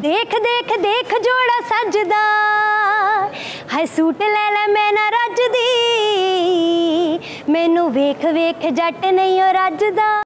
ਦੇਖ ਦੇਖ ਦੇਖ ਜੋੜਾ ਸੱਜਦਾ। ਹਾਏ, ਸੂਟ ਲੈ ਲੈ ਮੈਂ ਨਾ ਰੱਜਦੀ। ਮੈਨੂੰ ਵੇਖ ਵੇਖ ਜੱਟ ਨਹੀਂ ਉਹ ਰੱਜਦਾ।